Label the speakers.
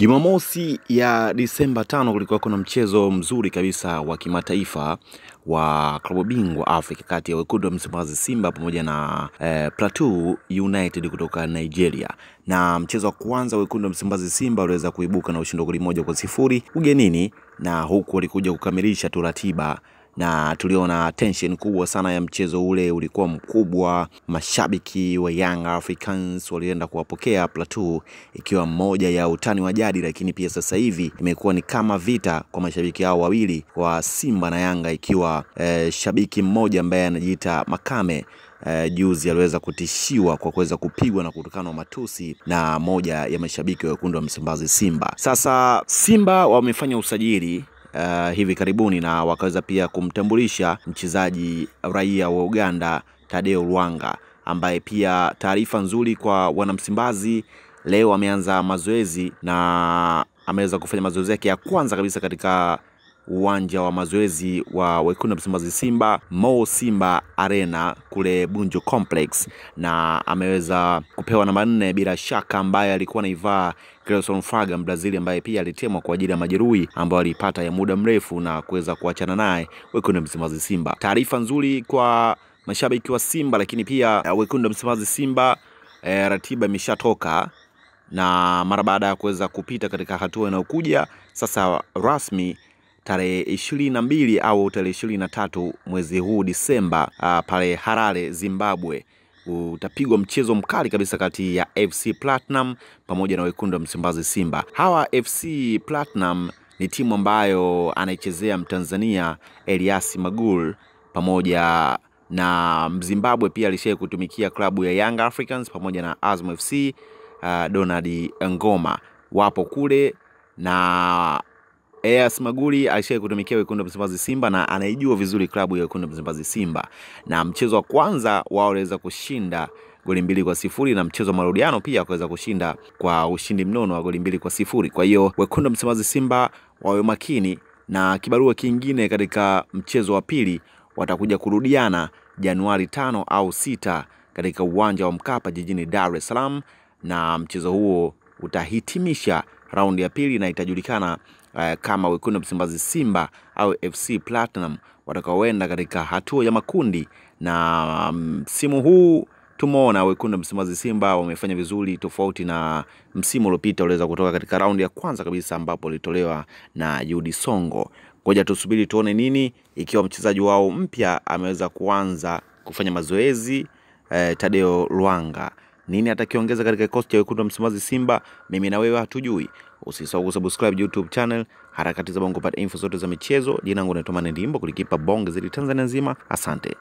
Speaker 1: Jumamosi ya Disemba tano kulikuwa kuna mchezo mzuri kabisa wa kimataifa wa klabu bingwa Afrika kati ya wekundu wa Msimbazi Simba pamoja na eh, Plateau United kutoka Nigeria. Na mchezo wa kwanza wekundu wa Msimbazi Simba waliweza kuibuka na ushindi wa goli moja kwa sifuri ugenini, na huku walikuja kukamilisha tu ratiba na tuliona tension kubwa sana ya mchezo ule, ulikuwa mkubwa. Mashabiki wa Young Africans walienda kuwapokea Plateau, ikiwa mmoja ya utani wa jadi, lakini pia sasa hivi imekuwa ni kama vita kwa mashabiki hao wawili wa Simba na Yanga, ikiwa eh, shabiki mmoja ambaye anajiita Makame Uh, juzi aliweza kutishiwa kwa kuweza kupigwa na kutukanwa matusi na moja ya mashabiki wa wekundu wa Msimbazi Simba. Sasa Simba wamefanya usajili uh, hivi karibuni na wakaweza pia kumtambulisha mchezaji raia wa Uganda Tadeo Lwanga ambaye pia taarifa nzuri kwa wanamsimbazi, leo ameanza mazoezi na ameweza kufanya mazoezi yake ya kwanza kabisa katika uwanja wa mazoezi wa wekundu Msimbazi Simba Mo Simba Arena kule Bunju Complex, na ameweza kupewa namba nne bila shaka, ambaye alikuwa anaivaa Gelson Fraga Mbrazili, ambaye pia alitemwa kwa ajili ya majeruhi ambayo alipata ya muda mrefu na kuweza kuachana naye wekundu Msimbazi Simba. Taarifa nzuri kwa mashabiki wa Simba, lakini pia uh, wekundu Msimbazi Simba e, ratiba imeshatoka na mara baada ya kuweza kupita katika hatua inayokuja sasa rasmi tarehe ishirini na mbili au tarehe ishirini na tatu mwezi huu Disemba, uh, pale Harare Zimbabwe, utapigwa mchezo mkali kabisa kati ya FC Platinum pamoja na wekundu wa Msimbazi Simba. Hawa FC Platinum ni timu ambayo anaichezea Mtanzania Eliasi Magul pamoja na Mzimbabwe pia alishaye kutumikia klabu ya Young Africans pamoja na Azam FC. Uh, Donald Ngoma wapo kule na Elias Maguli aishaye kutumikia wekundu Msimbazi Simba na anaijua vizuri klabu ya wekundu Msimbazi Simba, na mchezo wa kwanza wao waliweza kushinda goli mbili kwa sifuri na mchezo wa marudiano pia wakaweza kushinda kwa ushindi mnono wa goli mbili kwa sifuri. Kwa hiyo wekundu Msimbazi Simba wawe makini na kibarua kingine katika mchezo wa pili watakuja kurudiana Januari tano au sita katika uwanja wa Mkapa jijini Dar es Salaam, na mchezo huo utahitimisha raundi ya pili na itajulikana uh, kama wekundu wa Msimbazi Simba au FC Platinum watakaoenda katika hatua ya makundi. Na msimu um, huu tumeona wekundu wa Msimbazi Simba wamefanya vizuri, tofauti na msimu uliopita uliweza kutoka katika raundi ya kwanza kabisa ambapo ulitolewa na Yudi Songo. Ngoja tusubiri tuone nini ikiwa mchezaji wao mpya ameweza kuanza kufanya mazoezi eh, Tadeo Lwanga nini atakiongeza katika kikosi cha wekundu wa Msimbazi Simba, mimi na wewe hatujui. Usisahau kusubscribe YouTube channel harakati za Bongo pata info zote za michezo. Jina langu naitwa Mane Ndimbo, kulikipa bonge zili Tanzania nzima. Asante.